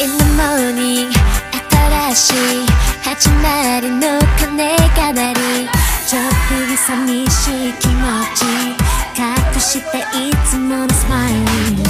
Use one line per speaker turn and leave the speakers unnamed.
In the morning 新しい始まりの鐘が鳴り。ちょっぴり寂しい気持ち。隠していつものスマイル。